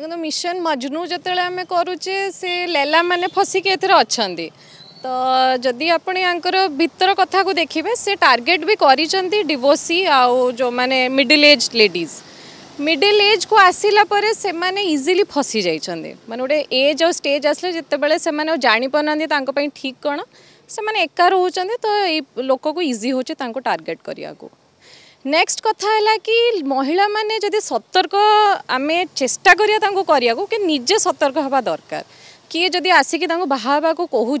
देखो मिशन मजनू जो आम करूचे से लेला मैंने फसिकी अच्छा तो जदि आप भर कथा को देखिए से टारगेट भी करोसी आउ जो मैंने middle age ladies middle age को आसला से माने इजिली फसी जाइए मैंने गोटे एज आ स्टेज आसे जितेबाला से माने जापी ठीक कौन से एका रोच तो लोक को इजी हो टारगेट करने को नेक्स्ट कथा है कि महिला मैंने सतर्क आम चेस्टा करजे सतर्क हवा दरकार किए जदि आसिक बाहर को कहूँ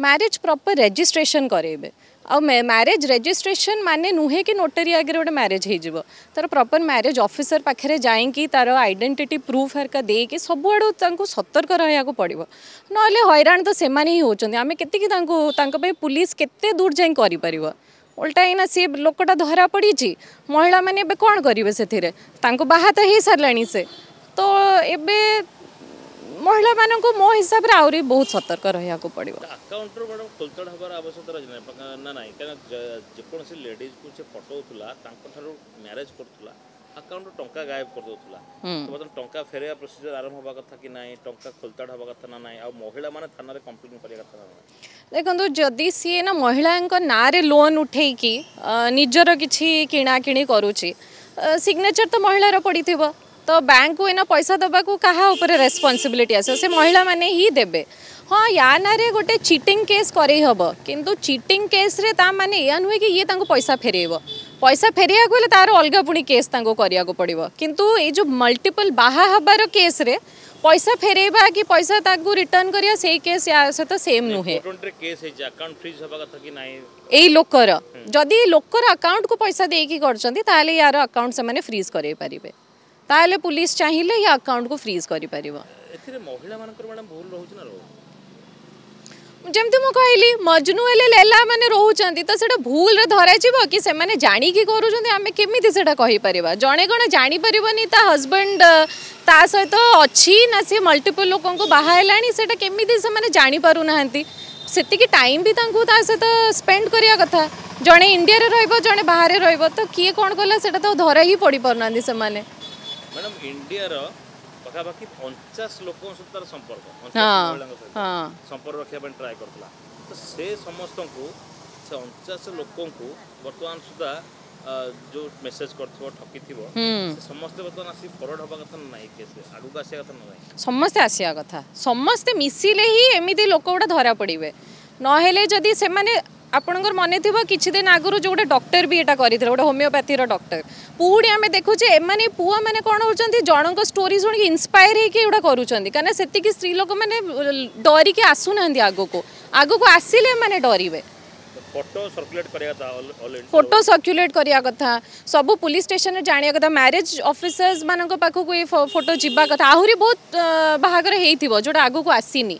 म्यारेज प्रपर रेजिट्रेसन करेबे आ म्यारेज रेजिट्रेसन माने नुहे कि नोटरी आगे गोटे म्यारेज हो तर प्रपर म्यारेज अफिसर पाखे जार आईडेटिटी प्रूफ हेरिका दे कि सबुआड़ू सतर्क रहा पड़ो ना हईरा तो से होती आम के पुलिस के जाए कर ଓଲଟାଇନା ସିଏ ଲୋକଟା ଧରା ପଡ଼ିଛି ମହିଳାମାନେ ଏବେ କ'ଣ କରିବେ ସେଥିରେ ତାଙ୍କୁ ବାହା ତ ହେଇସାରିଲାଣି ସେ ତ ଏବେ ମହିଳାମାନଙ୍କୁ ମୋ ହିସାବରେ ଆହୁରି ବହୁତ ସତର୍କ ରହିବାକୁ ପଡ଼ିବ ଆକାଉଣ୍ଟରୁ ମ୍ୟାଡ଼ାମ୍ ଖୋଲତାଡ଼ ହେବାର ଆବଶ୍ୟକତା ରହିଛି ନା ନାହିଁ କାହିଁକିନା ଯେକୌଣସି ଲେଡ଼ିଜ୍କୁ ସେ ପଠାଉଥିଲା ତାଙ୍କଠାରୁ ମ୍ୟାରେଜ୍ କରୁଥିଲା ଆକାଉଣ୍ଟରୁ ଟଙ୍କା ଗାୟବ କରିଦେଉଥିଲା ବର୍ତ୍ତମାନ ଟଙ୍କା ଫେରାଇବା ପ୍ରୋସିଜର ଆରମ୍ଭ ହେବା କଥା କି ନାହିଁ ଟଙ୍କା ଖୋଲତାଡ଼ ହେବା କଥା ନା ନାହିଁ ଆଉ ମହିଳାମାନେ ଥାନାରେ କମ୍ପ୍ଲେନ୍ କରିବା କଥା ନା ନାହିଁ देखो जदि सी ना महिला ना लोन उठे कि निजर किणाकि सिग्नेचर तो महिला पड़ थ तो बैंक को इना पैसा दबा को क्या रेस्पनसबिलिटी आस से महिला मैंने ही देवे हाँ या ना गोटे चिटिंग केस करहब किंतु चिटिंग केस रे ता माने या नुए कि ये पैसा फेरेब पैसा फेर तार अलग पुणी केस पड़ा किंतु ये जो मल्टीपल बाहा हबार केस रे পয়সা ফেরাইবা কি পয়সা তাকে রিটর্ন করা সেই কেস ইয়া সহ সেম নুহে এই লোকর যদি লোকর আকাউন্ট কু পয়সা দিয়ে করছেন তাহলে ইয়ার আকাউন্ট সে ফ্রিজ করাই পারিবে তাহলে পুলিশ চাইলে ইয়া আকাউন্ট কু ফ্রিজ করে পারিব এতে মহিলা মানকর ম্যাডাম ভুল রহুছ না जमी मुझ कहली मजनू हेल्ले लैला मैंने रोचान तो से भूल धरा कि जाणी करमीपर जड़े कौन जापर ता हजबैंड सहित अच्छी ना सी मल्टीपल लोक बाहर सेमी से जापार ना से टाइम भी सहित स्पेड कराया कथा जड़े इंडिया रण बाहर रो तो किए कौन कला से धरा ही पड़ी पार ना से ପାଖାପାଖି ପଚାଶ ଲୋକଙ୍କ ସହିତ ତାର ସମ୍ପର୍କ ମହିଳାଙ୍କ ସହିତ ସମ୍ପର୍କ ରଖିବା ପାଇଁ ଟ୍ରାଏ କରୁଥିଲା ତ ସେ ସମସ୍ତଙ୍କୁ ସେ ଅଣଚାଶ ଲୋକଙ୍କୁ ବର୍ତ୍ତମାନ ସୁଦ୍ଧା ଯୋଉ ମେସେଜ କରିଥିବ ଠକିଥିବ ସମସ୍ତେ ବର୍ତ୍ତମାନ ଆସି ଫରୱାର୍ଡ ହବା କଥା ନାହିଁ ଆଗକୁ ଆସିବା କଥା ନାହିଁ ସମସ୍ତେ ଆସିବା କଥା ସମସ୍ତେ ମିଶିଲେ ହିଁ ଏମିତି ଲୋକ ଗୁଡ଼ା ଧରା ପଡ଼ିବେ ନହେଲେ ଯଦି ସେମାନେ आपणकर मन थी कि दिन आगुरी जो गोटे डक्टर भी यहाँ करते गोटे होमिओपैथी डक्टर पुणी आम देखुचे एम पुआ मैंने कौन होती जन स्टोरी शुणी इन्स्पायर होने से स्त्री लोक मैंने डरिक आसुना आग को आग को आसिले मैंने डरवे फोटो सर्कुलेट करा कथा सब पुलिस स्टेशन जाने कथा मैरेज अफिसर्स मानक ये फोटो जी कथा आहुरी बहुत बाहर होगा आग को आसनी